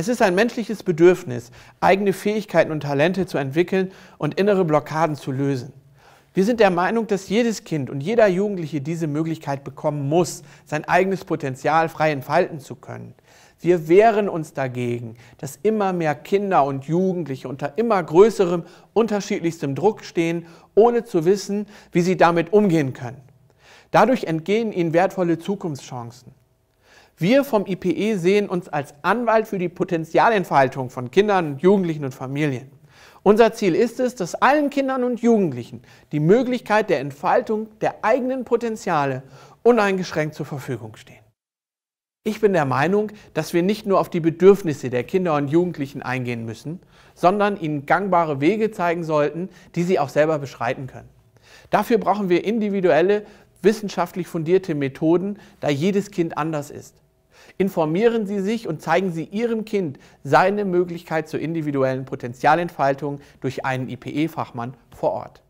Es ist ein menschliches Bedürfnis, eigene Fähigkeiten und Talente zu entwickeln und innere Blockaden zu lösen. Wir sind der Meinung, dass jedes Kind und jeder Jugendliche diese Möglichkeit bekommen muss, sein eigenes Potenzial frei entfalten zu können. Wir wehren uns dagegen, dass immer mehr Kinder und Jugendliche unter immer größerem, unterschiedlichstem Druck stehen, ohne zu wissen, wie sie damit umgehen können. Dadurch entgehen ihnen wertvolle Zukunftschancen. Wir vom IPE sehen uns als Anwalt für die Potenzialentfaltung von Kindern, Jugendlichen und Familien. Unser Ziel ist es, dass allen Kindern und Jugendlichen die Möglichkeit der Entfaltung der eigenen Potenziale uneingeschränkt zur Verfügung stehen. Ich bin der Meinung, dass wir nicht nur auf die Bedürfnisse der Kinder und Jugendlichen eingehen müssen, sondern ihnen gangbare Wege zeigen sollten, die sie auch selber beschreiten können. Dafür brauchen wir individuelle, wissenschaftlich fundierte Methoden, da jedes Kind anders ist. Informieren Sie sich und zeigen Sie Ihrem Kind seine Möglichkeit zur individuellen Potenzialentfaltung durch einen IPE-Fachmann vor Ort.